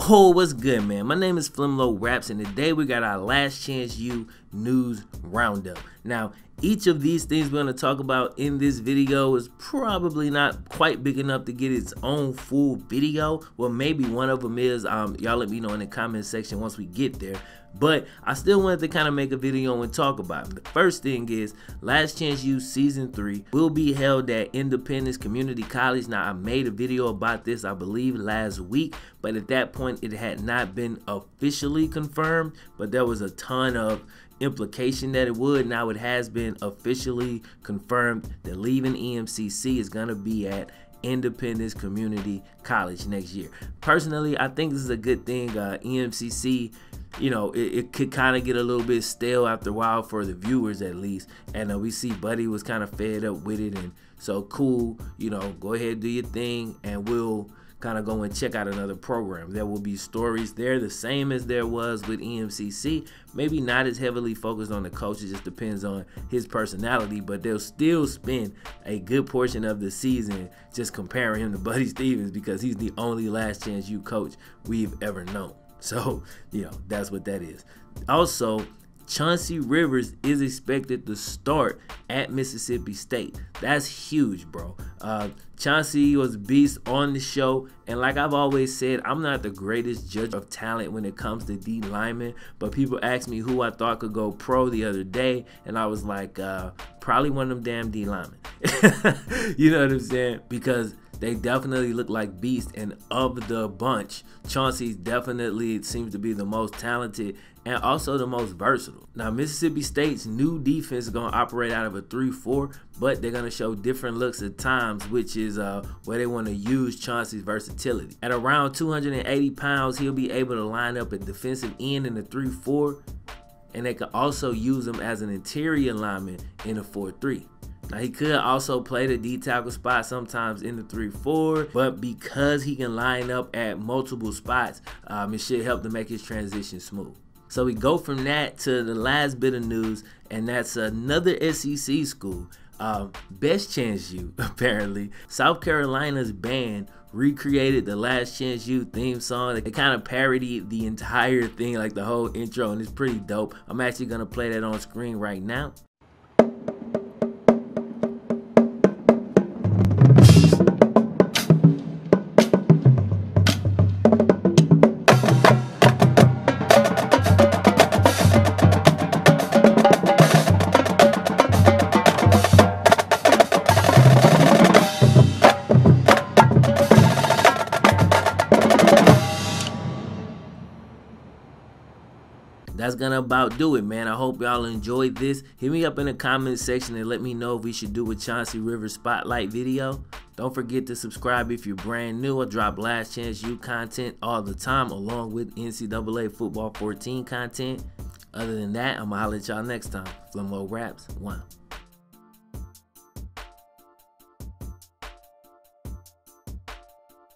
Oh, what's good, man? My name is FlemLo Raps, and today we got our Last Chance U news roundup. Now, each of these things we're going to talk about in this video is probably not quite big enough to get its own full video. Well, maybe one of them is. Um, y'all let me know in the comment section once we get there. But I still wanted to kind of make a video and talk about it. The first thing is Last Chance U Season 3 will be held at Independence Community College. Now, I made a video about this, I believe, last week. But at that point, it had not been officially confirmed. But there was a ton of implication that it would. Now it has been officially confirmed that leaving EMCC is going to be at Independence Community College next year. Personally, I think this is a good thing. Uh, EMCC you know, it, it could kind of get a little bit stale after a while for the viewers at least. And uh, we see Buddy was kind of fed up with it. And so cool, you know, go ahead, do your thing, and we'll kind of go and check out another program. There will be stories there, the same as there was with EMCC. Maybe not as heavily focused on the coach, it just depends on his personality, but they'll still spend a good portion of the season just comparing him to Buddy Stephens because he's the only Last Chance U coach we've ever known. So, you know, that's what that is. Also, Chauncey Rivers is expected to start at Mississippi State. That's huge, bro. Uh, Chauncey was beast on the show, and like I've always said, I'm not the greatest judge of talent when it comes to D linemen. But people asked me who I thought could go pro the other day, and I was like, uh, probably one of them damn D linemen. you know what I'm saying? Because they definitely look like beasts. And of the bunch, Chauncey definitely seems to be the most talented and also the most versatile. Now, Mississippi State's new defense is going to operate out of a 3-4, but they're going to show different looks at times, which is uh, where they want to use Chauncey's versatility. At around 280 pounds, he'll be able to line up at defensive end in the 3-4, and they can also use him as an interior lineman in a 4-3. Now he could also play the D tackle spot sometimes in the 3-4, but because he can line up at multiple spots, um, it should help to make his transition smooth. So we go from that to the last bit of news, and that's another SEC school. Um, Best Chance U, apparently. South Carolina's band recreated the Last Chance U theme song. They kind of parodied the entire thing, like the whole intro, and it's pretty dope. I'm actually going to play that on screen right now. That's gonna about do it, man. I hope y'all enjoyed this. Hit me up in the comment section and let me know if we should do a Chauncey Rivers spotlight video. Don't forget to subscribe if you're brand new. I drop Last Chance U content all the time, along with NCAA Football 14 content. Other than that, I'm gonna holler at y'all next time. FlemLo Raps, one.